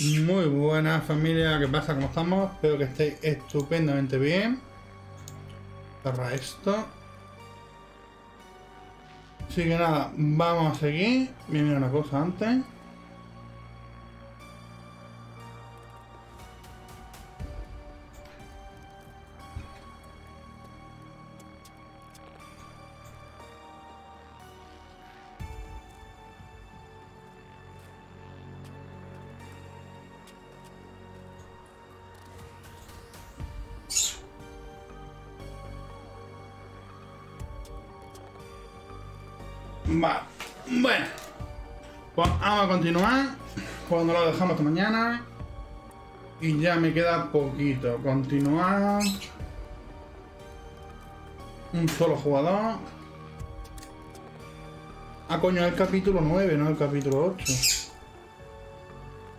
Muy buena familia, ¿qué pasa? ¿Cómo estamos? Espero que estéis estupendamente bien. Cerra esto. Así que nada, vamos a seguir. Viene una cosa antes. Continuar. Cuando lo dejamos hasta mañana. Y ya me queda poquito. Continuar. Un solo jugador. Ah, coño, el capítulo 9, no el capítulo 8.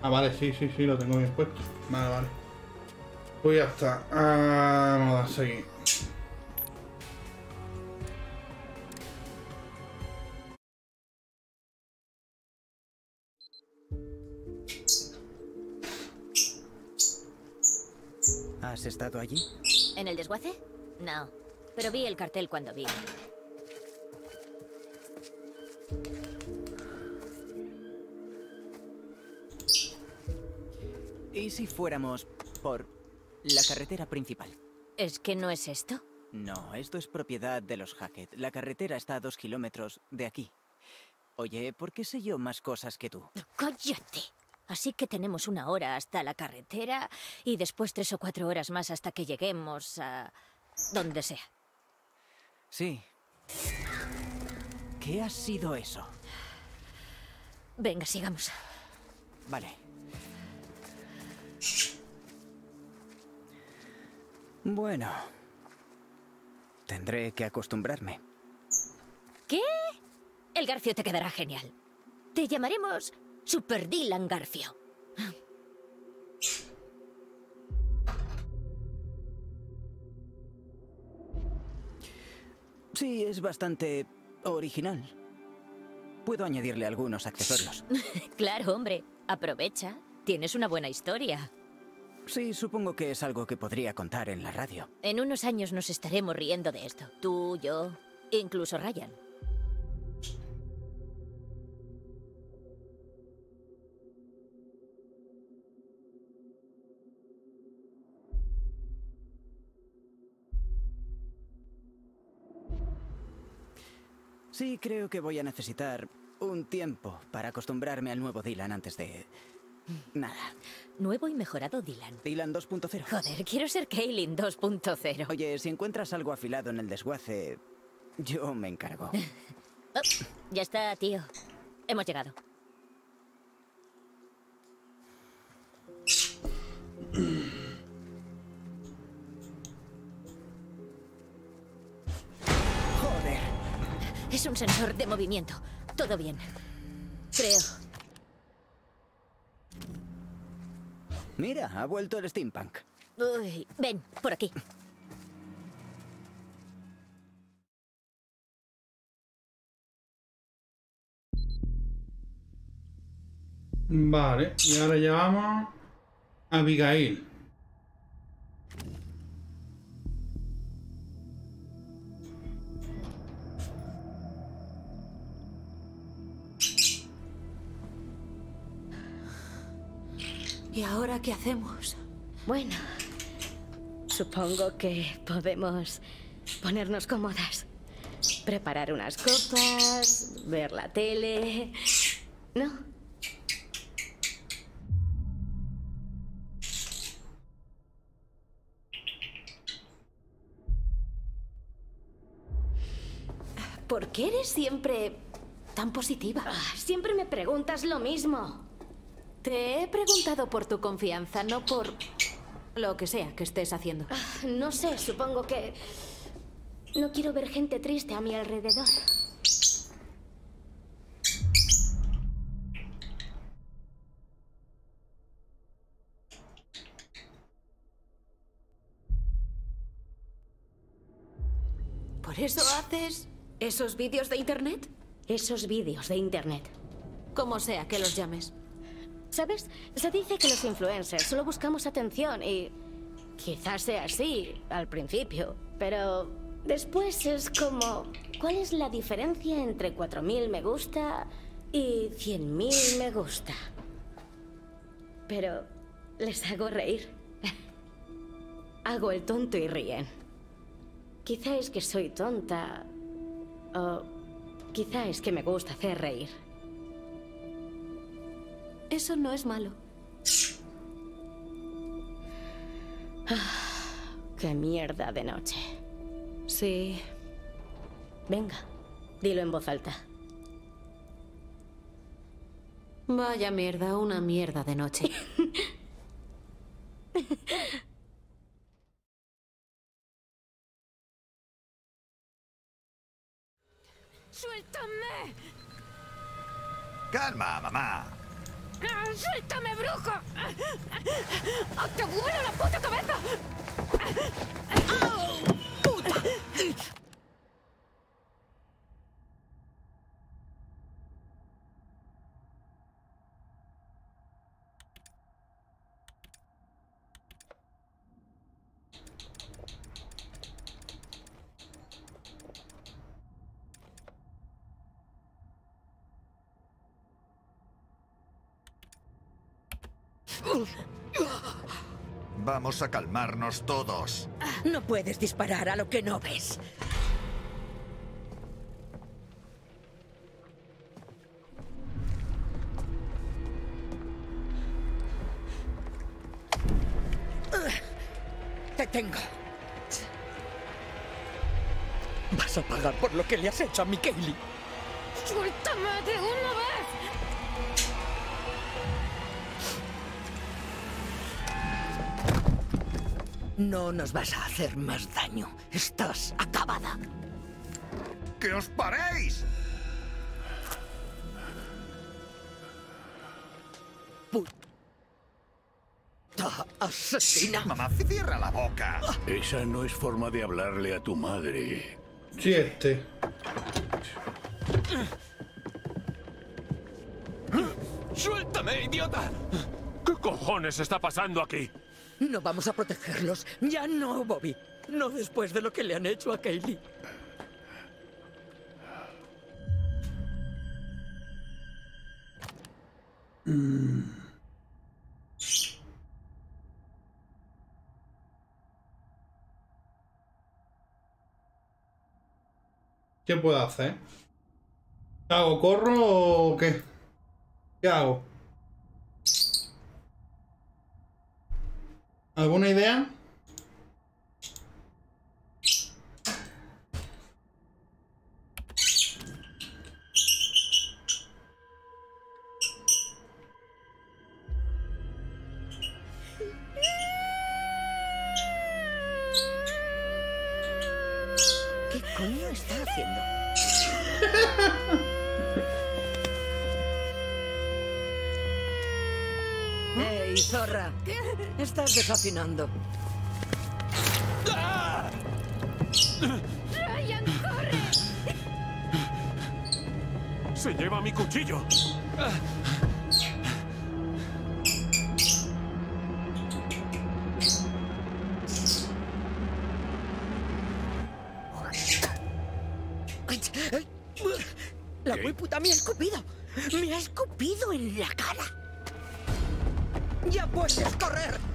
Ah, vale, sí, sí, sí, lo tengo bien puesto. Vale, vale. Pues ya está. Ah, vamos a seguir. Estado allí? ¿En el desguace? No. Pero vi el cartel cuando vi. ¿Y si fuéramos por la carretera principal? ¿Es que no es esto? No, esto es propiedad de los Hackett. La carretera está a dos kilómetros de aquí. Oye, ¿por qué sé yo más cosas que tú? ¡Cállate! Así que tenemos una hora hasta la carretera y después tres o cuatro horas más hasta que lleguemos a... donde sea. Sí. ¿Qué ha sido eso? Venga, sigamos. Vale. Bueno. Tendré que acostumbrarme. ¿Qué? El Garfio te quedará genial. Te llamaremos Super Dylan Garfio. Sí, es bastante original. Puedo añadirle algunos accesorios. claro, hombre. Aprovecha. Tienes una buena historia. Sí, supongo que es algo que podría contar en la radio. En unos años nos estaremos riendo de esto. Tú, yo, incluso Ryan. Sí, creo que voy a necesitar un tiempo para acostumbrarme al nuevo Dylan antes de... Nada. Nuevo y mejorado Dylan. Dylan 2.0. Joder, quiero ser Kaylin 2.0. Oye, si encuentras algo afilado en el desguace, yo me encargo. Oh, ya está, tío. Hemos llegado. Es un sensor de movimiento. Todo bien. Creo. Mira, ha vuelto el steampunk. Uy, ven, por aquí. Vale, y ahora llevamos a Abigail. ¿Y ahora qué hacemos? Bueno, supongo que podemos ponernos cómodas. Preparar unas copas, ver la tele. ¿No? ¿Por qué eres siempre tan positiva? Ah, siempre me preguntas lo mismo. Te he preguntado por tu confianza, no por lo que sea que estés haciendo. Ah, No sé, supongo que... No quiero ver gente triste a mi alrededor. ¿Por eso haces esos vídeos de internet? Esos vídeos de internet. Como sea que los llames. ¿Sabes? Se dice que los influencers solo buscamos atención y... Quizás sea así al principio, pero después es como... ¿Cuál es la diferencia entre 4.000 me gusta y 100.000 me gusta? Pero les hago reír. hago el tonto y ríen. Quizá es que soy tonta o quizá es que me gusta hacer reír. Eso no es malo. Qué mierda de noche. Sí. Venga, dilo en voz alta. Vaya mierda, una mierda de noche. ¡Suéltame! Calma, mamá. ¡Ah, ¡Suéltame, brujo! ¡Ah, ¡Te vuelo la puta cabeza! Vamos a calmarnos todos. No puedes disparar a lo que no ves. Te tengo. Vas a pagar por lo que le has hecho a mi Kaylee. ¡Suéltame de una No nos vas a hacer más daño. Estás acabada. ¡Que os paréis! ¡Ta asesina! Mamá, cierra la boca. Esa no es forma de hablarle a tu madre. Sí, este. ¡Suéltame, idiota! ¿Qué cojones está pasando aquí? No vamos a protegerlos. Ya no, Bobby. No después de lo que le han hecho a Kaylee. ¿Qué puedo hacer? ¿Qué hago? ¿Corro o qué? ¿Qué hago? ¿Alguna idea? ¡Ey, zorra! Estás desafinando. ¡Ryan, corre! ¡Se lleva mi cuchillo! La muy puta me ha escupido. Me ha escupido en la cara. Ya puedes correr.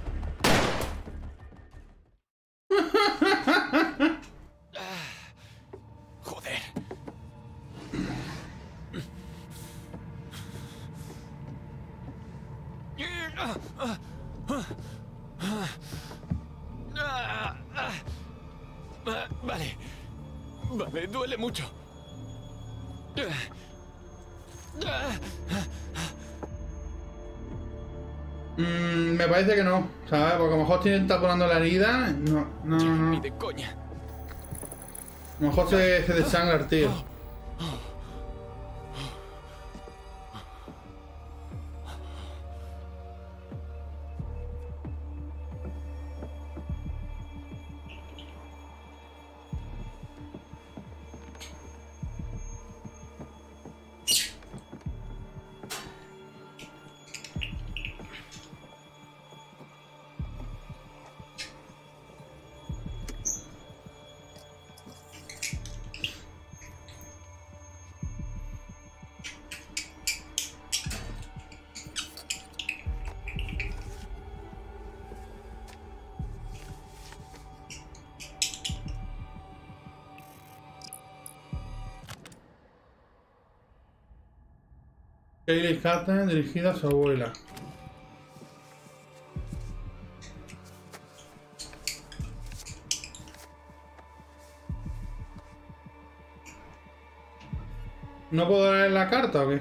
Mejor estoy taponando la herida. No, no, no. no. Ni de coña. A lo mejor se, se desangra el tío. Kaylee Carter dirigida a su abuela. ¿No puedo leer la carta o qué?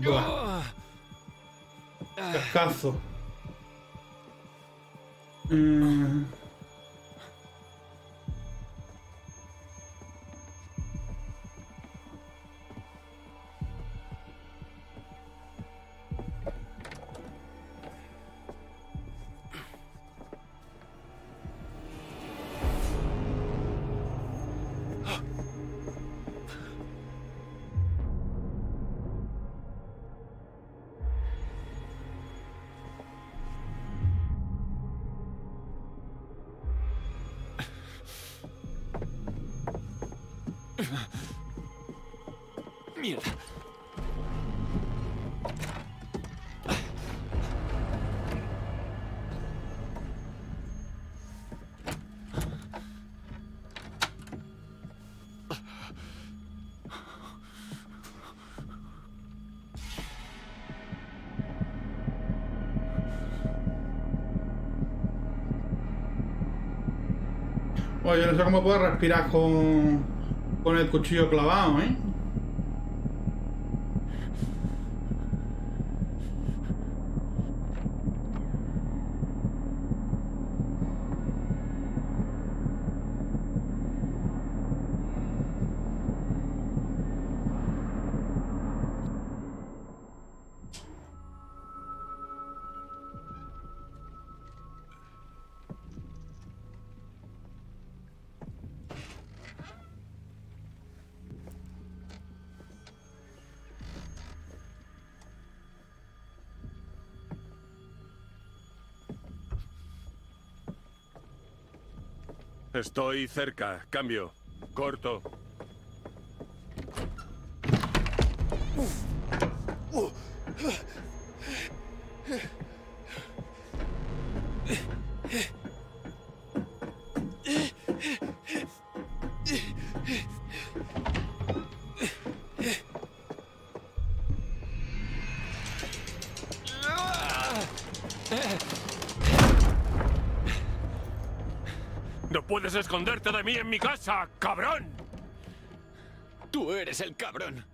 Buah. Cascazo. Mm. Mierda. Oye, yo no sé cómo puedo respirar con, con el cuchillo clavado, ¿eh? Estoy cerca. Cambio. Corto. Cabrón! Tú eres el cabrón.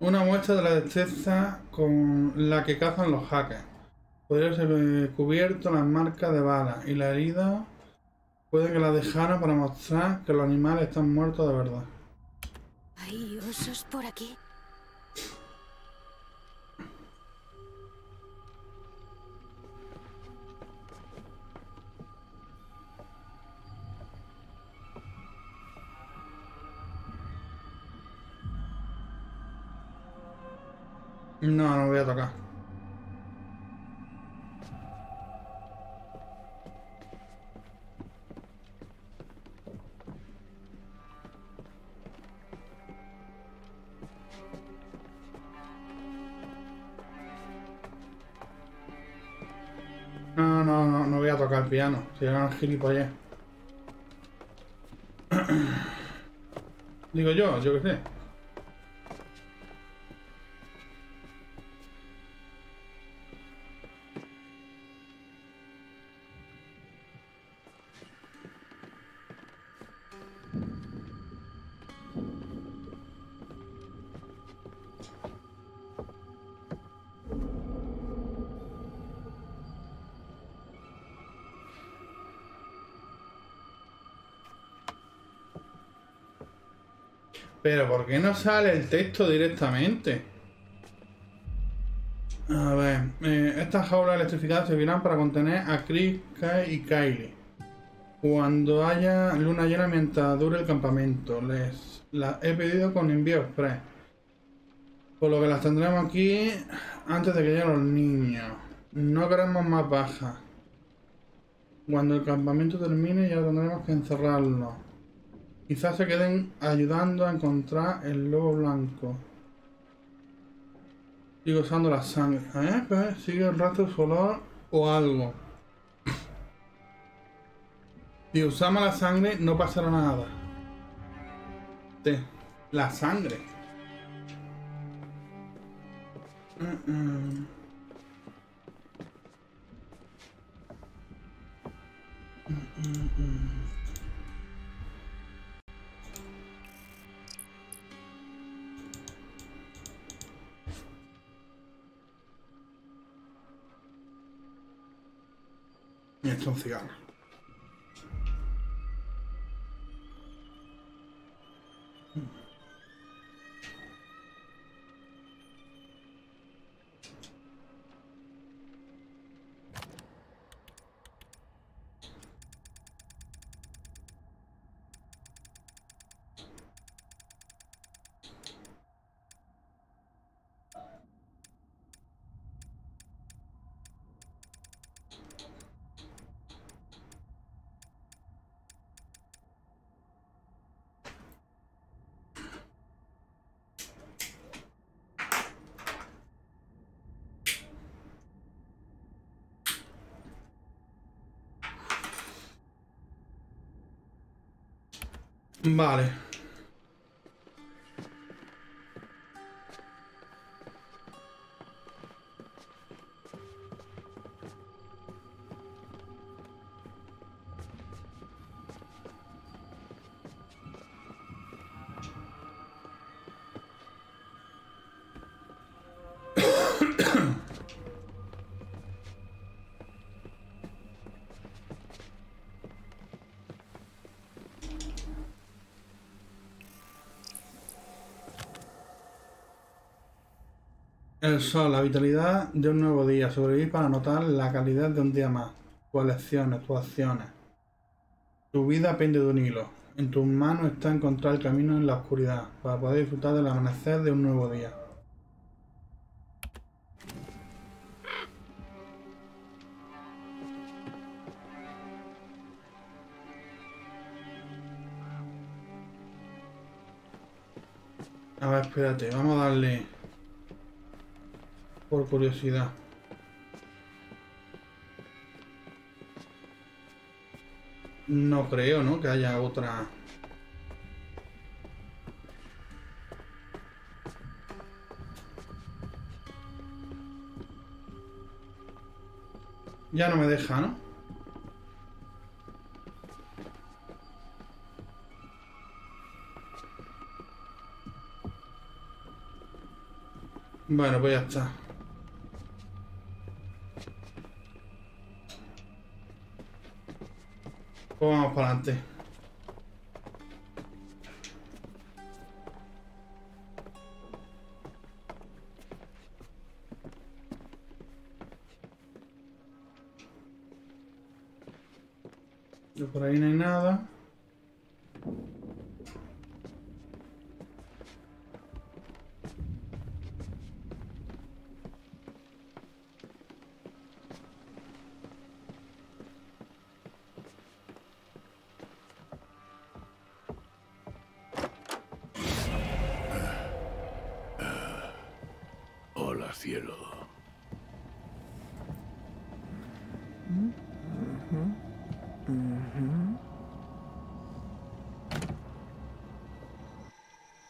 Una muestra de la destreza con la que cazan los hackers. Podría ser eh, cubierto las marcas de balas y la herida puede que la dejaran para mostrar que los animales están muertos de verdad. Hay osos por aquí. No, no voy a tocar. Piano. Si eran gilipollas. Digo yo, yo qué sé. Pero ¿por qué no sale el texto directamente? A ver, eh, estas jaulas electrificadas servirán para contener a Chris, Kai y Kylie. Cuando haya luna llena mientras dure el campamento. Les las he pedido con envío express. Por lo que las tendremos aquí antes de que lleguen los niños. No queremos más bajas. Cuando el campamento termine ya tendremos que encerrarlo. Quizás se queden ayudando a encontrar el lobo blanco. Sigo usando la sangre. ¿Eh? Pues, sigue el rastro olor o algo. Si usamos la sangre no pasará nada. La sangre. Mm, mm. Mm, esto es un cigarro. Vale. El sol, la vitalidad de un nuevo día. Sobrevivir para notar la calidad de un día más. Tus elecciones, tus acciones. Tu vida pende de un hilo. En tus manos está encontrar el camino en la oscuridad para poder disfrutar del amanecer de un nuevo día. A ver, espérate, vamos a darle por curiosidad. No creo, ¿no? Que haya otra... Ya no me deja, ¿no? Bueno, pues ya está. Vamos para adelante. Por ahí no hay nada.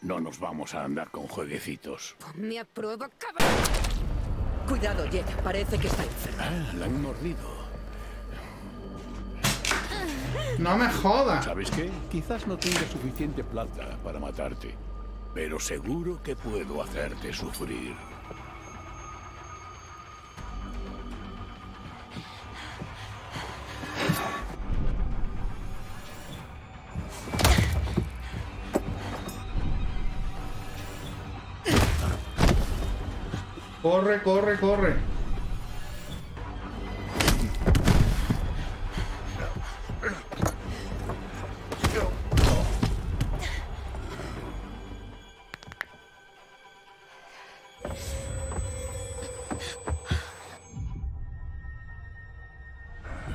No nos vamos a andar con jueguecitos. Me aprueba, cabrón. Cuidado, Jet. Parece que está enferma. Ah, la han mordido. ¡No me jodas! ¿Sabes qué? Quizás no tenga suficiente plata para matarte, pero seguro que puedo hacerte sufrir. Corre, corre, corre.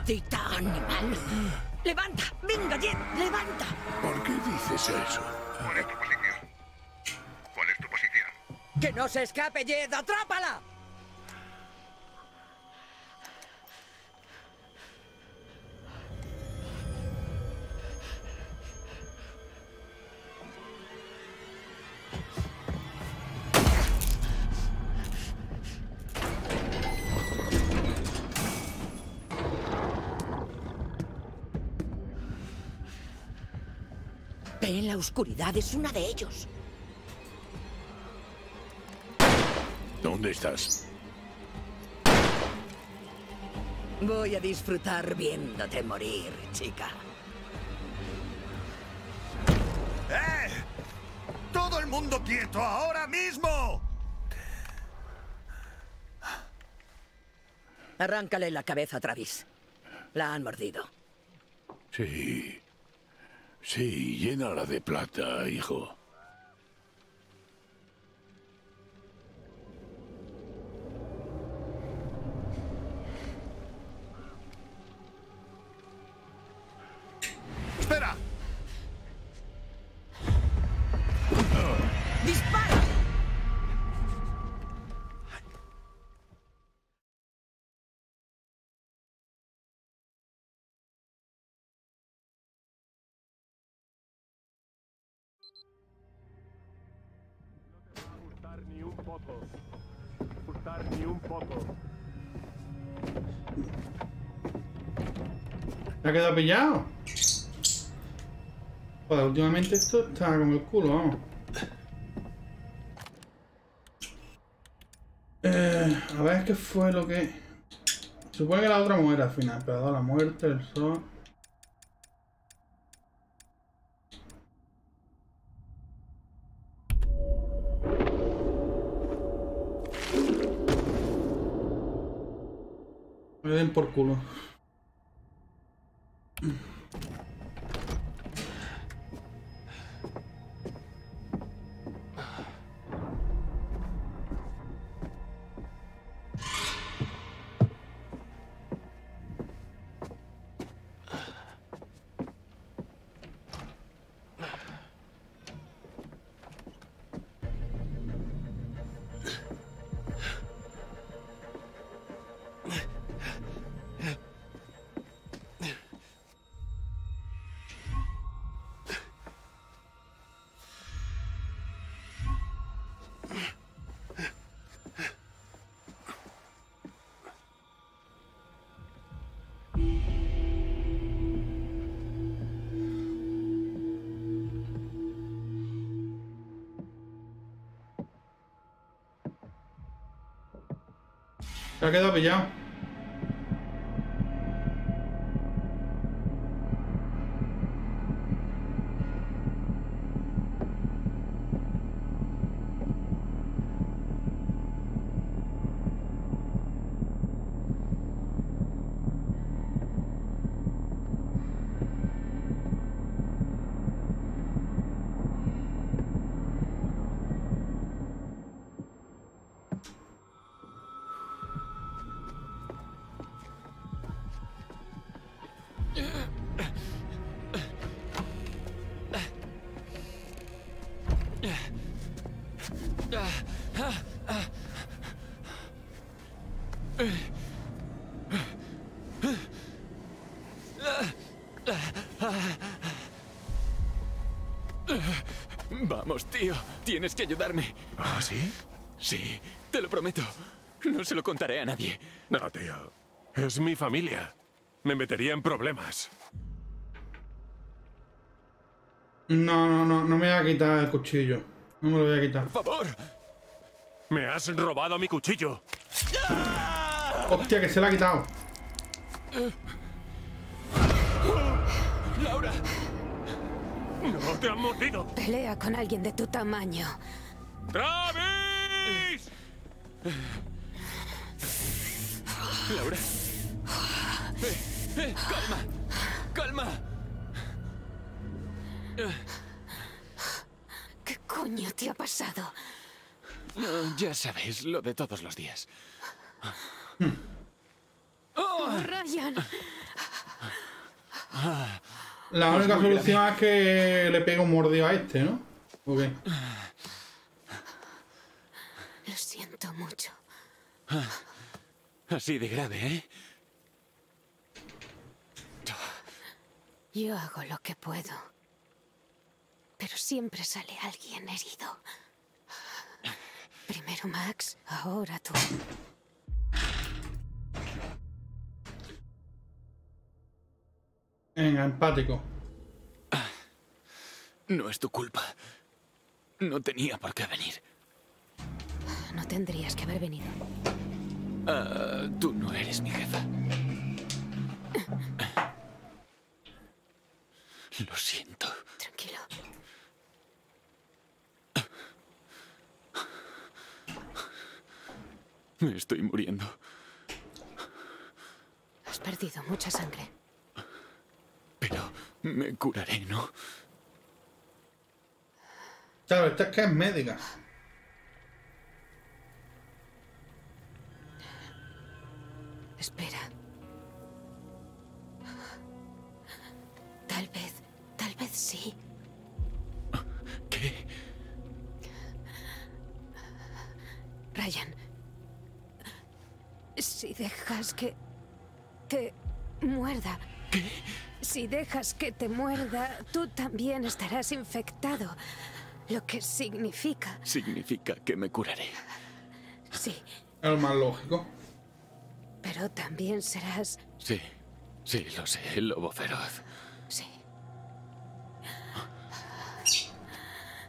¡Tita animal! ¡Levanta! ¡Venga, Jet! ¡Levanta! ¿Por qué dices eso? ¿Cuál es tu posición? ¿Cuál es tu posición? ¡Que no se escape, Jet! ¡Atrápala! Oscuridad, es una de ellos. ¿Dónde estás? Voy a disfrutar viéndote morir, chica. ¡Eh! ¡Todo el mundo quieto ahora mismo! Arráncale la cabeza, Travis. La han mordido. Sí. Sí, llénala de plata, hijo. Ha quedado pillado? Joder, últimamente esto está como el culo, vamos. Eh, a ver qué fue lo que... Supone que la otra muere al final, pero ha dado la muerte, el sol... Me den por culo. Se ha quedado pillado. Tienes que ayudarme. ¿Ah, sí? Sí, te lo prometo. No se lo contaré a nadie. No, tío. Es mi familia. Me metería en problemas. No, no, no, no me voy a quitar el cuchillo. No me lo voy a quitar. Por favor. Me has robado mi cuchillo. Hostia, que se lo ha quitado. ¡No te han mordido! Pelea con alguien de tu tamaño. ¡Travis! Laura. Eh, eh, calma. Calma. ¿Qué coño te ha pasado? No, ya sabes, lo de todos los días. Oh, Ryan. La única solución es que le pegue un mordido a este, ¿no? Lo siento mucho. Así de grave, ¿eh? Yo hago lo que puedo. Pero siempre sale alguien herido. Primero Max, ahora tú. Venga, empático. No es tu culpa. No tenía por qué venir. No tendrías que haber venido. Ah, tú no eres mi jefa. Lo siento. Tranquilo. Me estoy muriendo. Has perdido mucha sangre. Me curaré, ¿no? Claro, esta es que es médica. Si dejas que te muerda, tú también estarás infectado. Lo que significa, Significa que me curaré. sí, Es más lógico. pero también serás, Sí, sí, lo sé, el lobo feroz. sí.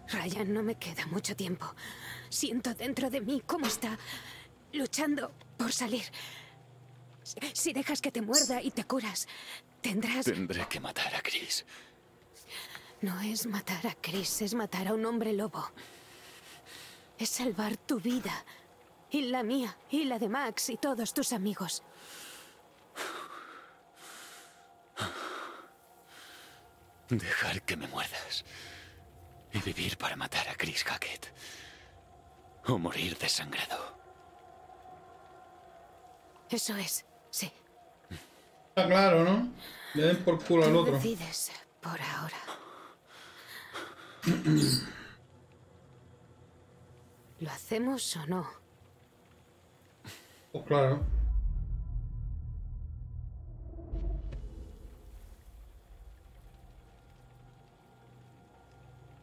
Ryan, no me queda mucho tiempo. Siento dentro de mí cómo está luchando por salir. Si dejas que te muerda y te curas, tendrás... Tendré que matar a Chris. No es matar a Chris, es matar a un hombre lobo. Es salvar tu vida. Y la mía, y la de Max, y todos tus amigos. Dejar que me muerdas. Y vivir para matar a Chris Hackett. O morir desangrado. Eso es, sí. Está claro, ¿no? Le den por culo al Tú otro. decides por ahora. ¿Lo hacemos o no? Pues claro.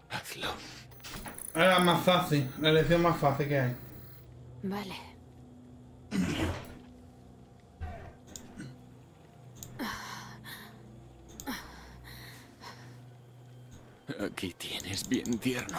Hazlo. Es la más fácil, la elección más fácil que hay. Vale. Aquí tienes bien tierno.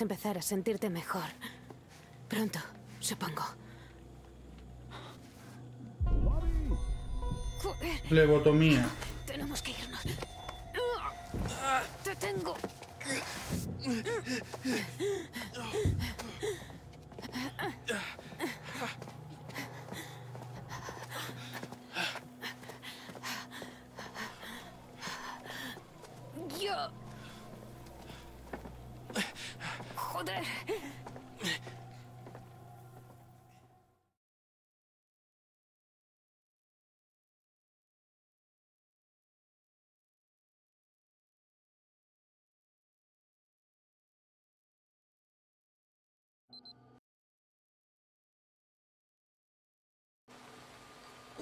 Empezar a sentirte mejor. Pronto, supongo. Joder, Lebotomía. tenemos que irnos. Te tengo. Yo. Joder.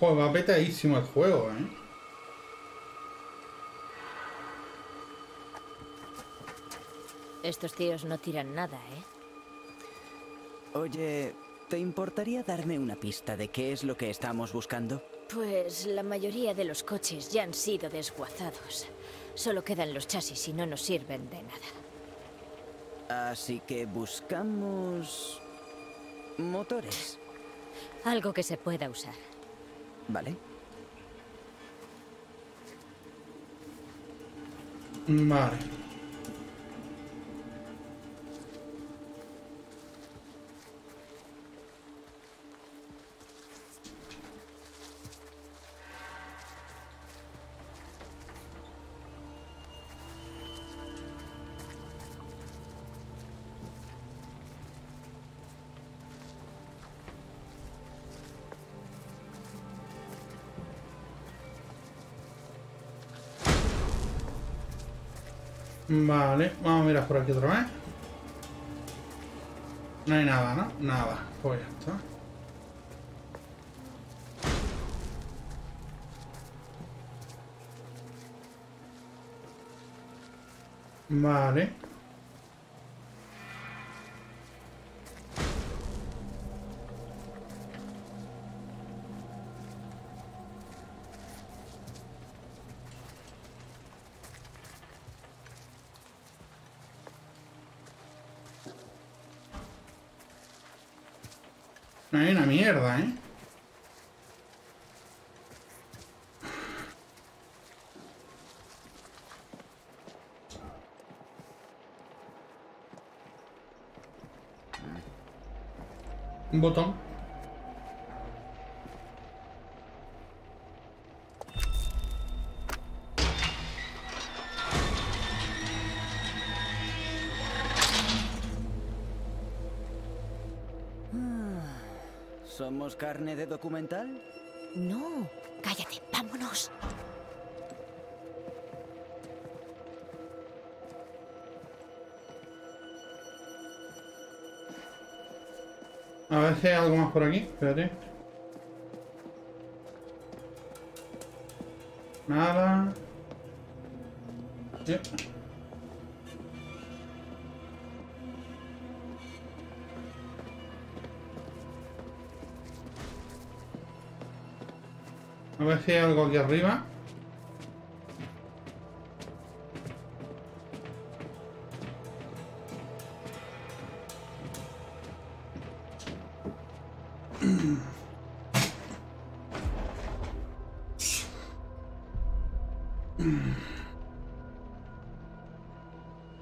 Joder, va petadísimo el juego, ¿eh? Estos tíos no tiran nada, ¿eh? Oye, ¿te importaría darme una pista de qué es lo que estamos buscando? Pues la mayoría de los coches ya han sido desguazados. Solo quedan los chasis y no nos sirven de nada. Así que buscamos... motores. Algo que se pueda usar. ¿Vale? Vale. Vale, vamos a mirar por aquí otra vez. No hay nada, ¿no? Nada. Pues ya está. Vale. No hay una mierda, ¿eh? Un botón. ¿Somos carne de documental? No, cállate, vámonos. A ver si hay algo más por aquí. Espérate. Nada. Sí. Ver algo aquí arriba.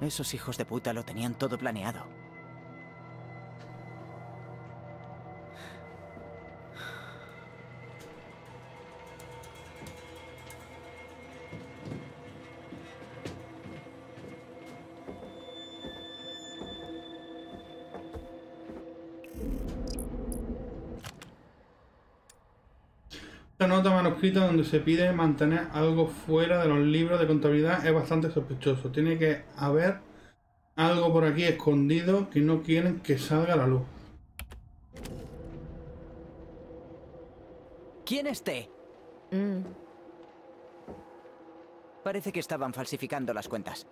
Esos hijos de puta lo tenían todo planeado. Nota manuscrita donde se pide mantener algo fuera de los libros de contabilidad es bastante sospechoso. Tiene que haber algo por aquí escondido que no quieren que salga a la luz. ¿Quién esté? Mm, Parece que estaban falsificando las cuentas.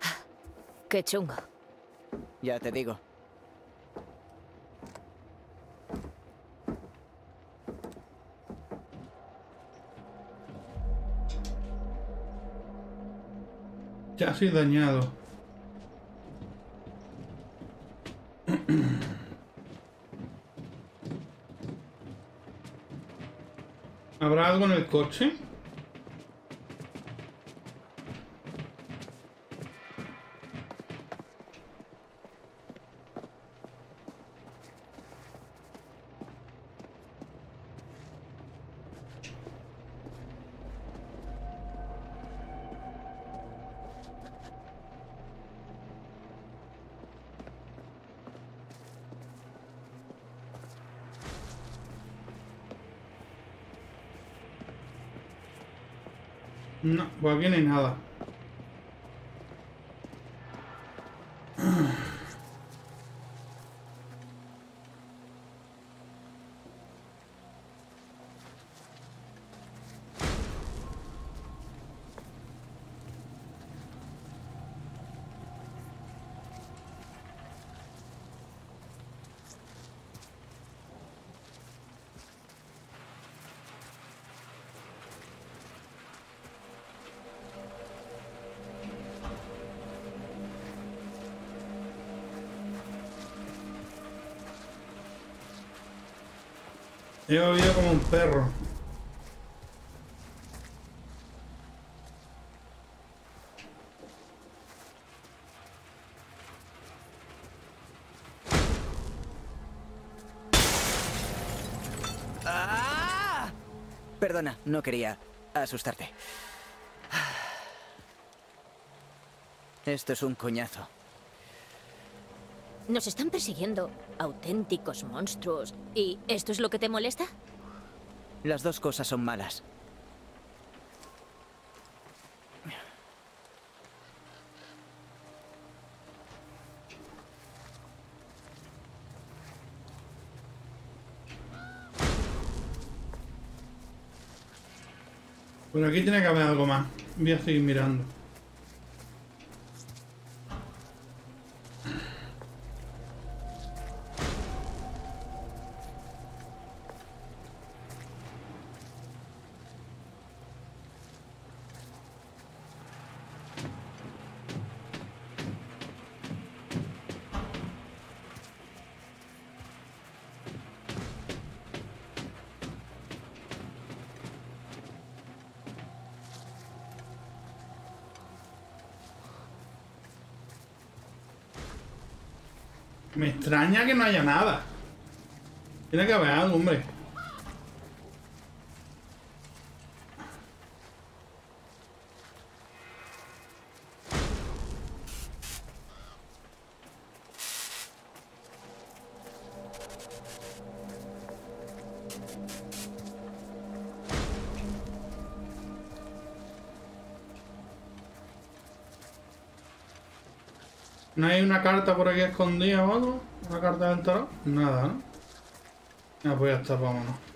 qué chungo. Ya te digo. Chasis dañado. ¿Habrá algo en el coche? No, pues aquí no hay nada. He oído como un perro. ¡Ah! Perdona, no quería asustarte. Esto es un coñazo. Nos están persiguiendo auténticos monstruos. ¿Y esto es lo que te molesta? Las dos cosas son malas. Por aquí tiene que haber algo más. Voy a seguir mirando. Me extraña que no haya nada. Tiene que haber algo, hombre. Una carta por aquí escondida o algo? ¿Una carta tarot? Nada, ¿no? Ya, pues ya está, vámonos.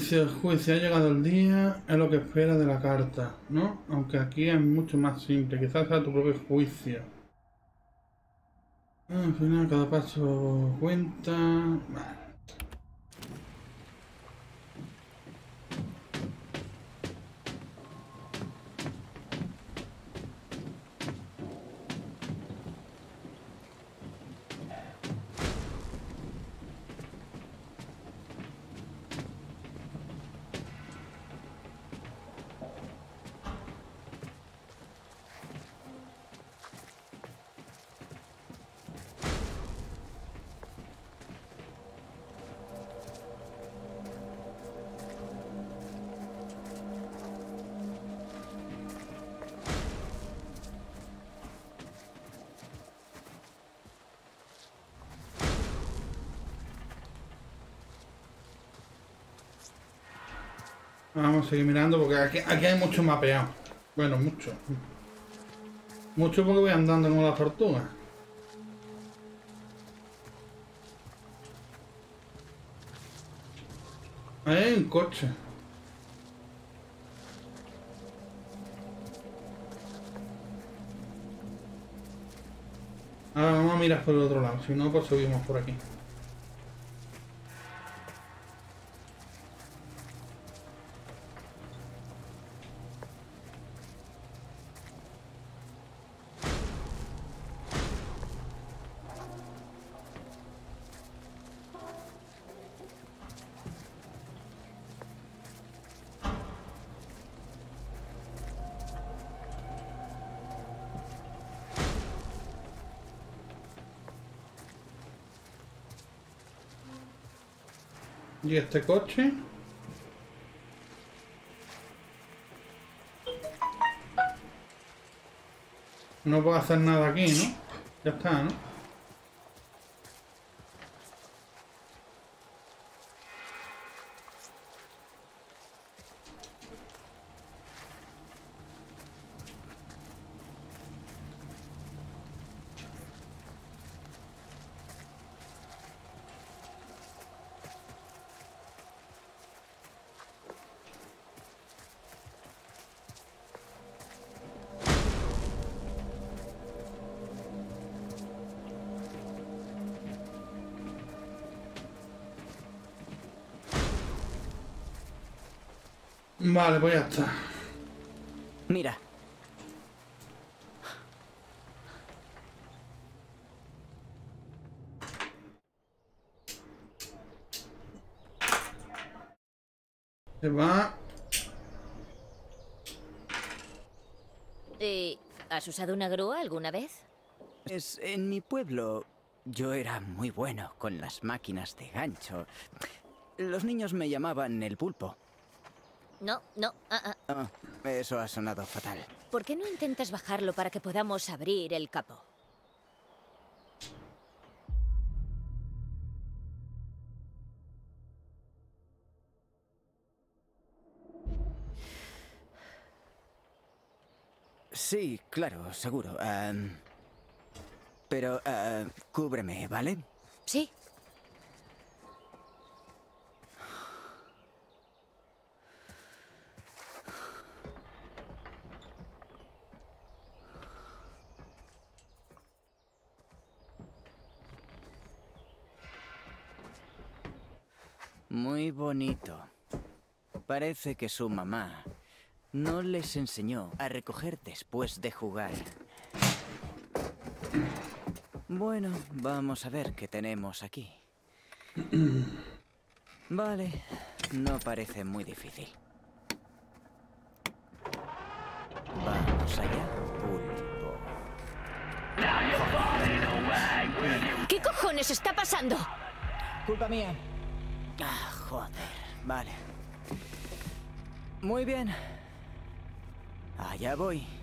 Juicio, juicio, ha llegado el día, es lo que espera de la carta, ¿no? Aunque aquí es mucho más simple, quizás sea tu propio juicio. Ah, Al final cada paso cuenta... Vale. Vamos a seguir mirando porque aquí, aquí hay mucho mapeado. Bueno, mucho. Mucho porque voy andando como la tortuga. Ahí hay un coche. Ahora vamos a mirar por el otro lado, si no pues subimos por aquí. Y este coche. No puedo hacer nada aquí, ¿no? Ya está, ¿no? Vale, pues ya está. Mira. Se va. ¿Y has usado una grúa alguna vez? Es en mi pueblo. Yo era muy bueno con las máquinas de gancho. Los niños me llamaban el pulpo. No, no. ah, ah. Ah, eso ha sonado fatal. ¿Por qué no intentas bajarlo para que podamos abrir el capó? Sí, claro, seguro. Am, pero ah, cúbreme, ¿vale? Sí. Muy bonito. Parece que su mamá no les enseñó a recoger después de jugar. Bueno, vamos a ver qué tenemos aquí. Vale, no parece muy difícil. Vamos allá, pulpo. ¿Qué cojones está pasando? Culpa mía. Ah, joder. Vale. Muy bien. Allá voy.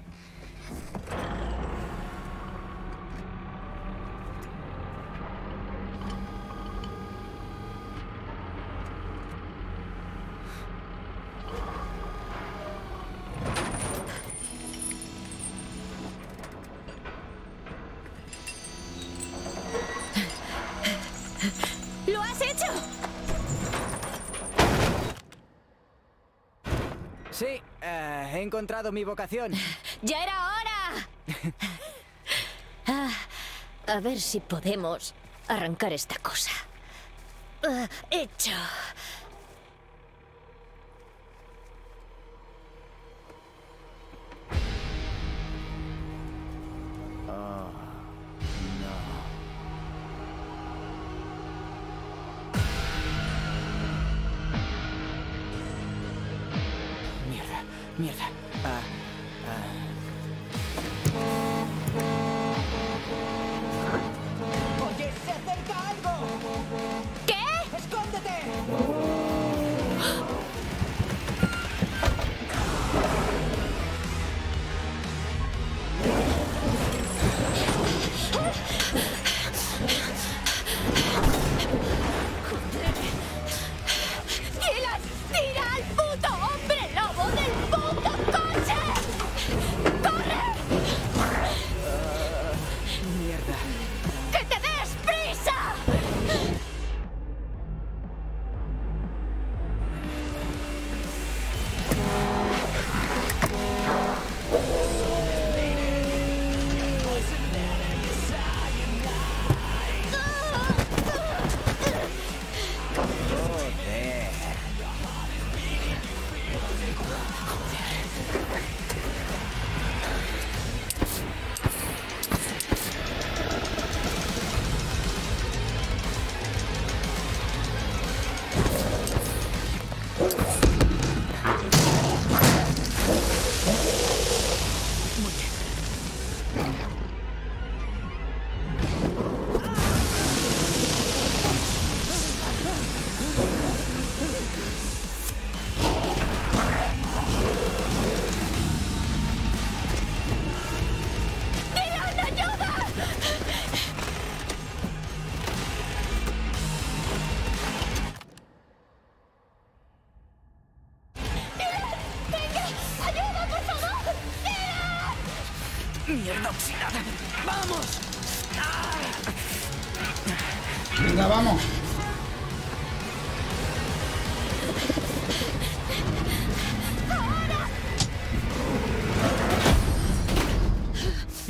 Encontrado mi vocación. ¡Ya era hora! Ah, a ver si podemos arrancar esta cosa. Ah, hecho.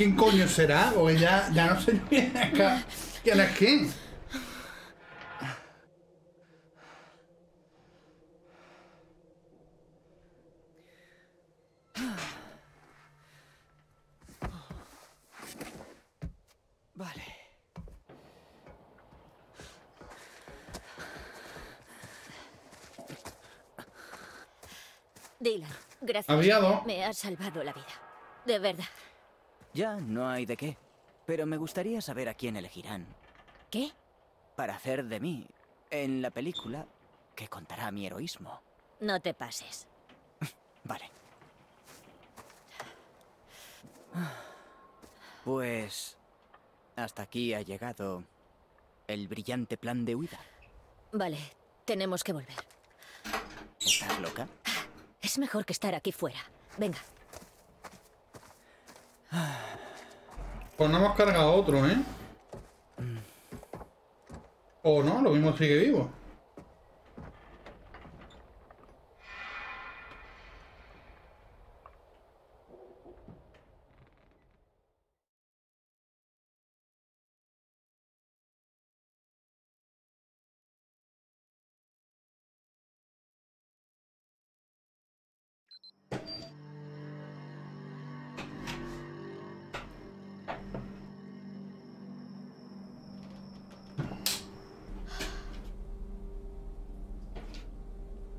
¿Quién coño será? O ya, ya no sé bien acá. ¿Quién es quién? Vale. Dylan, gracias. Me has salvado la vida. De verdad. Ya, no hay de qué. Pero me gustaría saber a quién elegirán. ¿Qué? Para hacer de mí, en la película, que contará mi heroísmo. No te pases. Vale. Pues... Hasta aquí ha llegado el brillante plan de huida. Vale, tenemos que volver. ¿Estás loca? Es mejor que estar aquí fuera. Venga. Pues no hemos cargado otro, ¿eh? O no, lo mismo sigue vivo.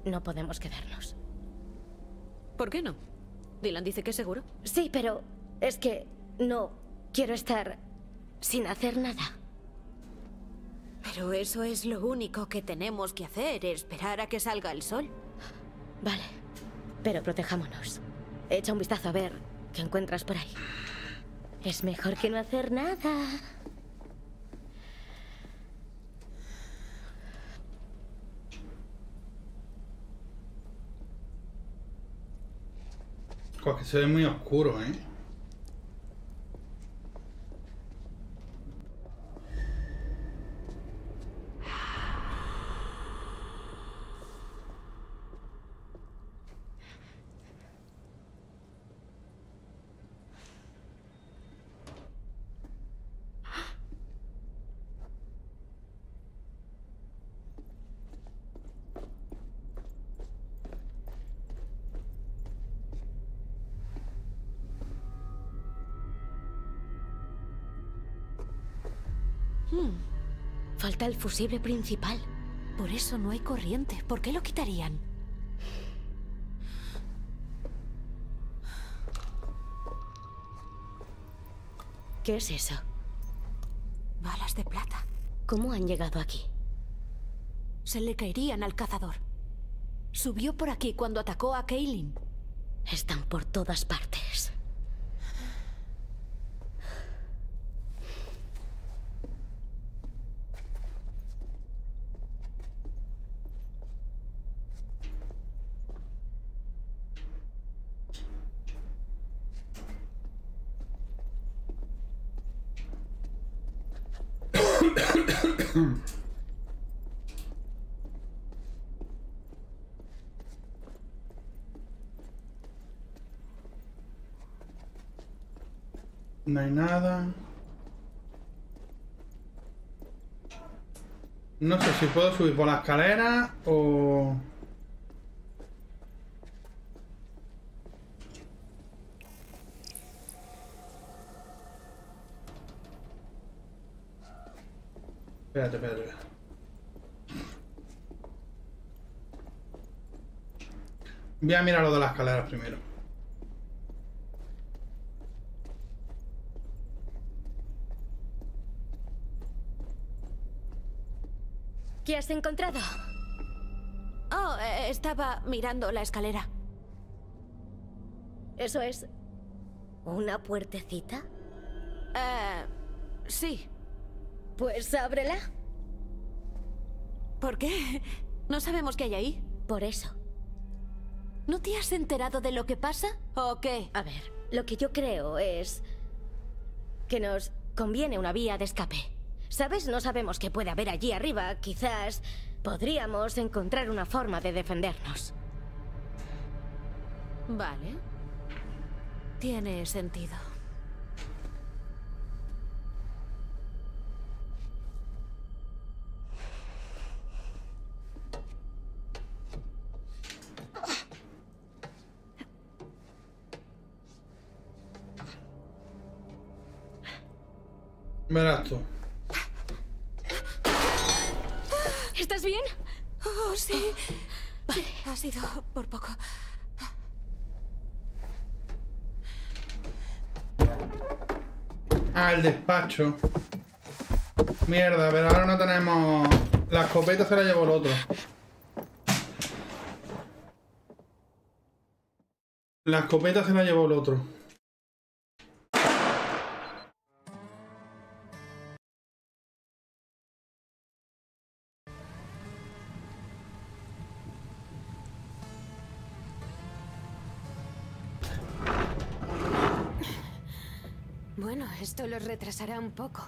No podemos quedarnos. ¿Por qué no? Dylan dice que es seguro. Sí, pero es que no quiero estar sin hacer nada. Pero eso es lo único que tenemos que hacer, esperar a que salga el sol. Vale, pero protejámonos. Echa un vistazo a ver qué encuentras por ahí. Es mejor que no hacer nada. Pues que se ve muy oscuro, ¿eh? Falta el fusible principal. Por eso no hay corriente. ¿Por qué lo quitarían? ¿Qué es eso? Balas de plata. ¿Cómo han llegado aquí? Se le caerían al cazador. Subió por aquí cuando atacó a Kaylin. Están por todas partes. No hay nada. No sé si puedo subir por la escalera o... Espérate, espérate, espérate. Voy a mirar lo de las escaleras primero. ¿Qué has encontrado? Oh, eh, estaba mirando la escalera. ¿Eso es una puertecita? Eh, sí. Pues ábrela. ¿Por qué? No sabemos qué hay ahí. Por eso. ¿No te has enterado de lo que pasa? ¿O qué? A ver, lo que yo creo es que nos conviene una vía de escape. ¿Sabes? No sabemos qué puede haber allí arriba. Quizás podríamos encontrar una forma de defendernos. Vale. Tiene sentido. Verás tú. Sí. Sí, ha sido por poco. El despacho. Mierda, pero ahora no tenemos... La escopeta se la llevó el otro. La escopeta se la llevó el otro. Retrasará un poco.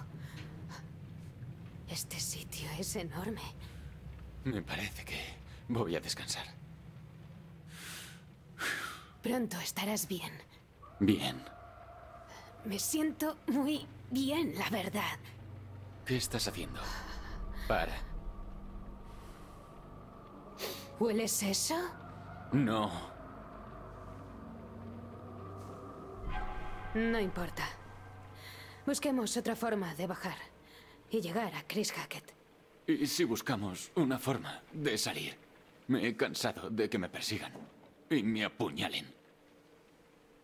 Este sitio es enorme. Me parece que voy a descansar. Pronto estarás bien. Bien. Me siento muy bien, la verdad. ¿Qué estás haciendo? Para. ¿Hueles eso? No. No importa. Busquemos otra forma de bajar y llegar a Chris Hackett. ¿Y si buscamos una forma de salir? Me he cansado de que me persigan y me apuñalen.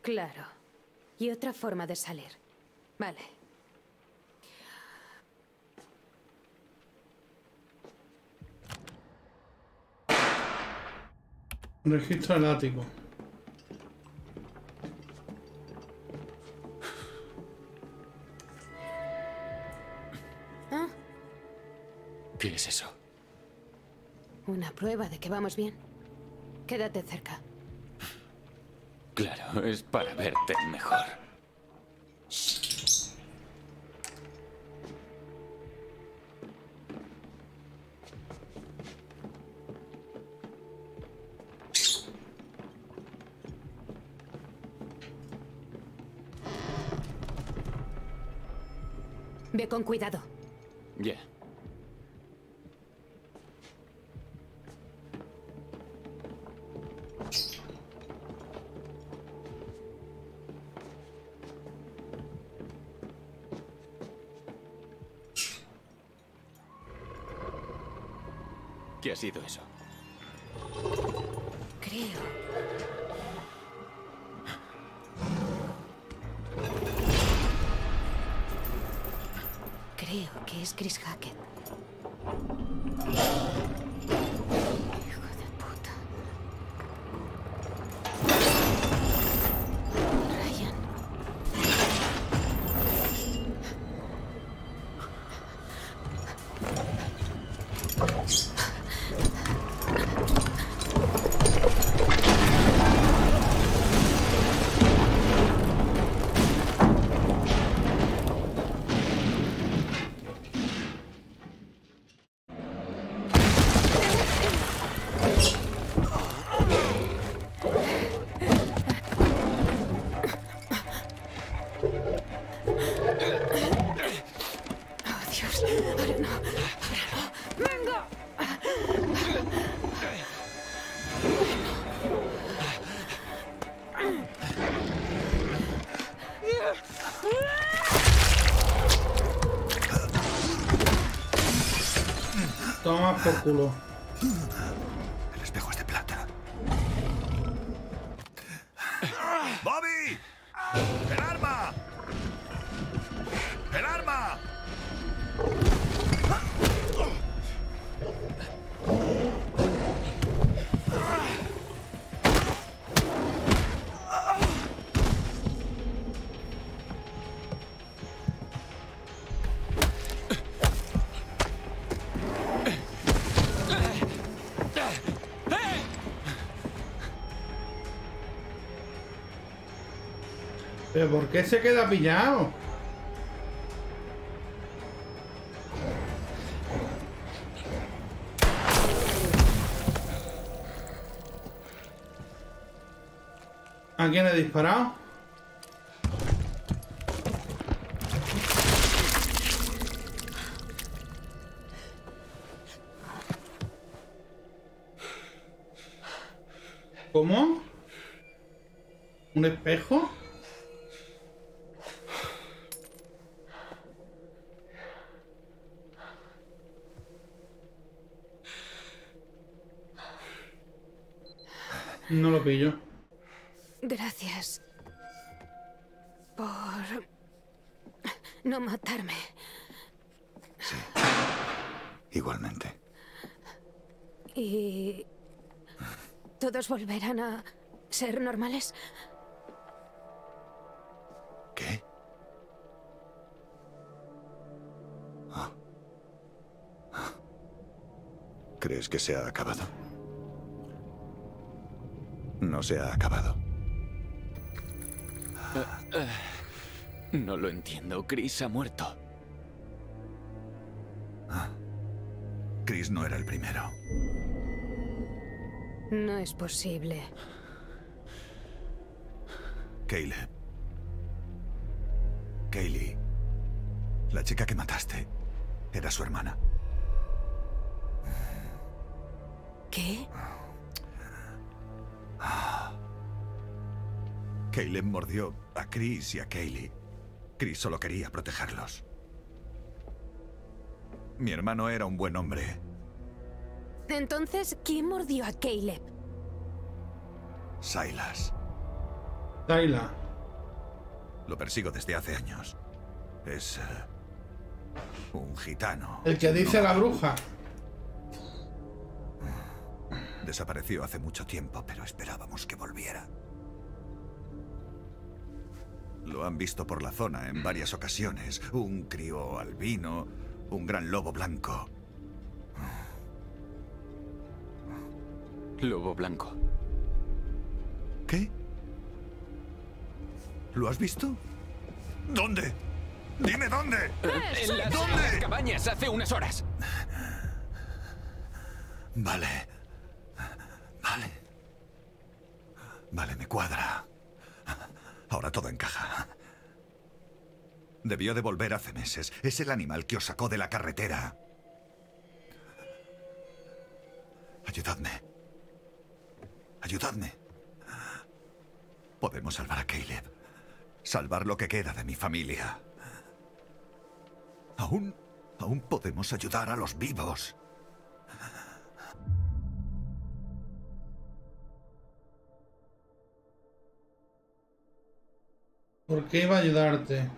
Claro. Y otra forma de salir. Vale. Registro del ático. ¿Qué es eso? una prueba de que vamos bien. Quédate cerca. Claro, es para verte mejor. Ve con cuidado. Ya. ¿Qué Toma por culo. ¿por qué se queda pillado? ¿A quién he disparado? ¿Cómo? ¿Un espejo? Gracias. Por... no matarme. Igualmente. Y... ¿Todos volverán a ser normales? ¿Qué? Ah. Ah. ¿Crees que se ha acabado? No se ha acabado. No lo entiendo. Chris ha muerto. Ah. Chris no era el primero. No es posible. Caleb. Kaylee. La chica que mataste era su hermana. ¿Qué? Caleb mordió a Chris y a Kaylee. Chris solo quería protegerlos. Mi hermano era un buen hombre. Entonces, ¿quién mordió a Caleb? Silas. Tyla. Lo persigo desde hace años. Es... eh, un gitano. El que dice la bruja. Desapareció hace mucho tiempo, pero esperábamos que volviera. Lo han visto por la zona en varias ocasiones. Un crío albino, un gran lobo blanco. Lobo blanco. ¿Qué? ¿Lo has visto? ¿Dónde? ¡Dime dónde! En las, ¿Dónde? las cabañas hace unas horas. Vale. Vale. Vale, me cuadra. Ahora todo encaja. Debió de volver hace meses. Es el animal que os sacó de la carretera. Ayudadme. Ayudadme. Podemos salvar a Caleb. Salvar lo que queda de mi familia. Aún... Aún podemos ayudar a los vivos. ¿Por qué iba a ayudarte?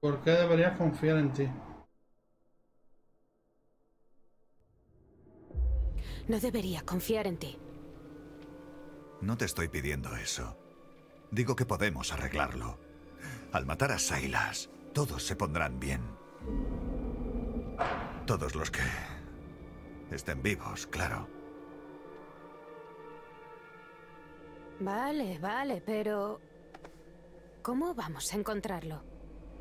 ¿Por qué deberías confiar en ti? No debería confiar en ti. No te estoy pidiendo eso. Digo que podemos arreglarlo. Al matar a Silas, todos se pondrán bien. Todos los que estén vivos, claro. Vale, vale, pero... ¿Cómo vamos a encontrarlo?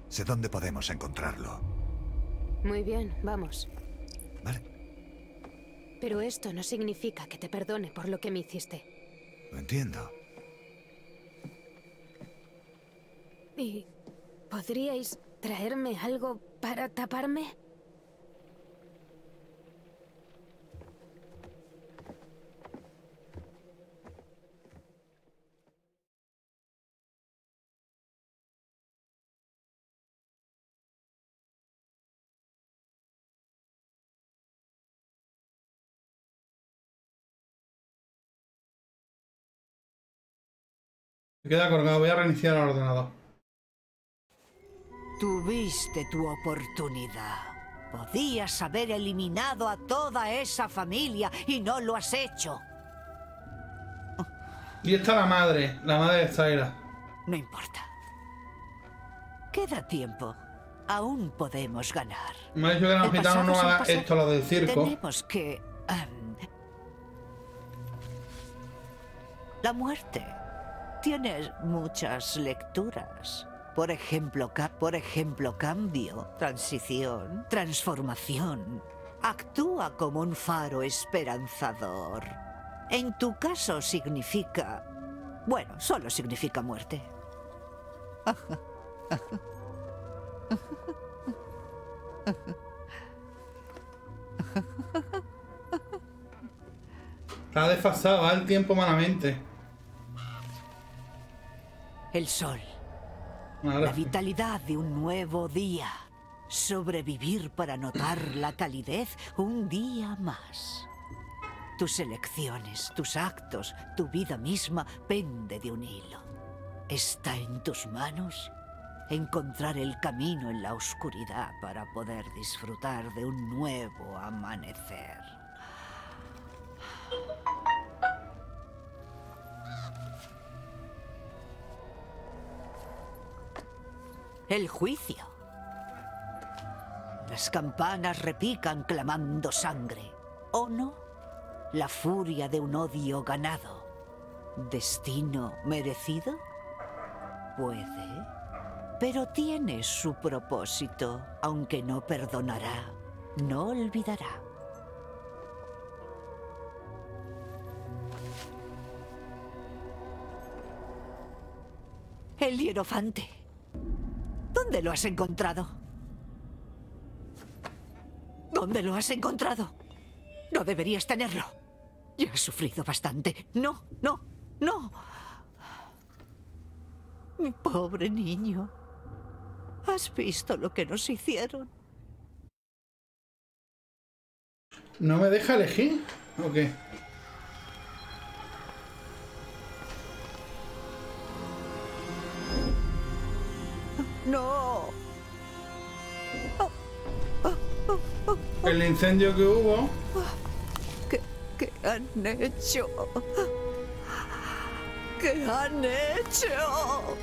Sé dónde podemos encontrarlo. Muy bien, vamos. Vale. Pero esto no significa que te perdone por lo que me hiciste. Lo entiendo. ¿Y podríais traerme algo para taparme? Queda colgado, voy a reiniciar el ordenador. Tuviste tu oportunidad. Podías haber eliminado a toda esa familia y no lo has hecho. Y está la madre, la madre de Zaira. No importa. Queda tiempo. Aún podemos ganar. Me ha dicho que los El gitanos no hagan esto, lo del circo. Tenemos que... em, la muerte tiene muchas lecturas. Por ejemplo, por ejemplo, cambio, transición, transformación. Actúa como un faro esperanzador. En tu caso significa Bueno, solo significa muerte. Está desfasado, va el tiempo malamente. El sol. La vitalidad de un nuevo día. Sobrevivir para notar la calidez un día más. Tus elecciones, tus actos, tu vida misma pende de un hilo. Está en tus manos encontrar el camino en la oscuridad para poder disfrutar de un nuevo amanecer. El juicio. Las campanas repican clamando sangre. ¿O no? La furia de un odio ganado. ¿Destino merecido? Puede. Pero tiene su propósito, aunque no perdonará, no olvidará. El hierofante. ¿Dónde lo has encontrado? ¿Dónde lo has encontrado? No deberías tenerlo. Ya has sufrido bastante. No, no, no. Mi pobre niño. ¿Has visto lo que nos hicieron? ¿No me deja elegir? ¿O qué? No. El incendio que hubo. ¿Qué, qué han hecho? ¿Qué han hecho?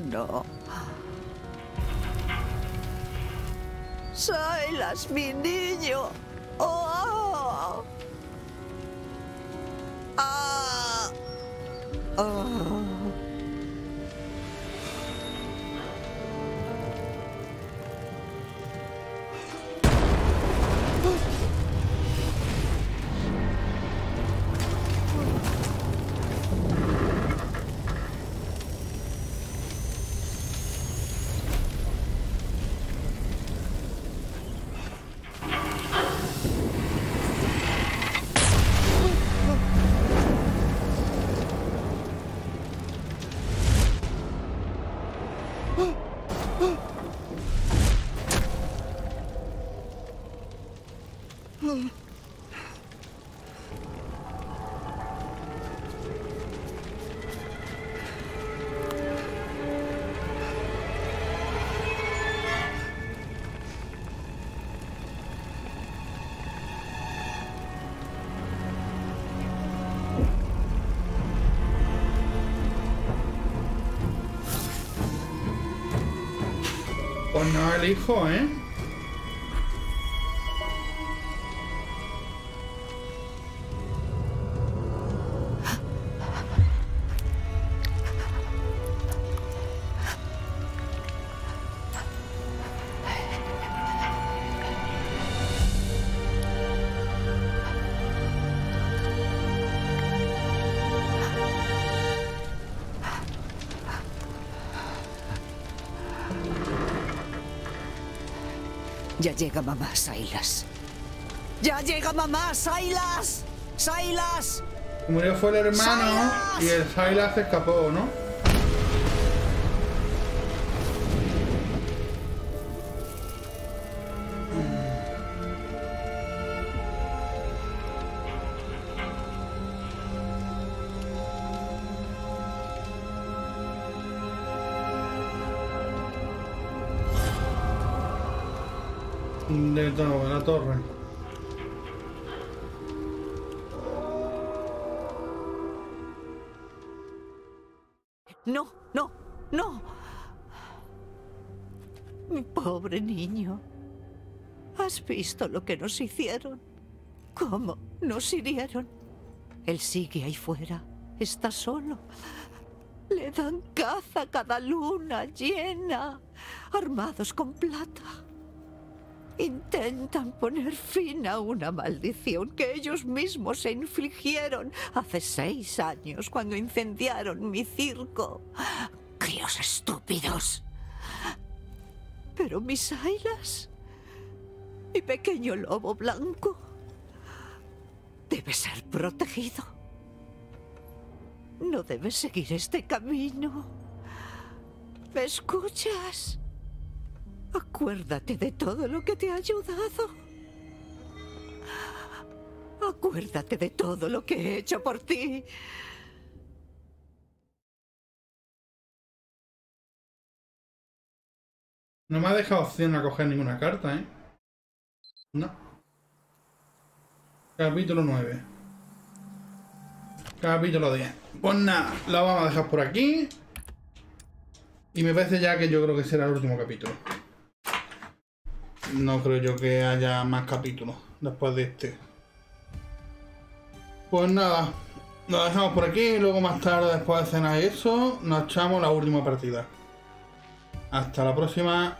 No. Silas, mi niño. No elijo, ¿eh? Ya llega mamá, Silas. ¡Ya llega mamá, Silas! ¡Silas! Murió fue el hermano y el Silas se escapó, ¿no? No, no, no. Mi pobre niño. ¿Has visto lo que nos hicieron? ¿Cómo? Nos hirieron. Él sigue ahí fuera. Está solo. Le dan caza cada luna llena, armados con plata. Intentan poner fin a una maldición que ellos mismos se infligieron hace seis años cuando incendiaron mi circo. ¡Críos estúpidos! Pero mis ailas, mi pequeño lobo blanco, debe ser protegido. No debes seguir este camino. ¿Me escuchas? Acuérdate de todo lo que te ha ayudado. Acuérdate de todo lo que he hecho por ti. No me ha dejado opción a coger ninguna carta, ¿eh? No. Capítulo 9. Capítulo 10. Pues nada, la vamos a dejar por aquí. Y me parece ya que yo creo que será el último capítulo. No creo yo que haya más capítulos después de este. Pues nada, lo dejamos por aquí y luego más tarde, después de cenar eso, nos echamos la última partida. Hasta la próxima.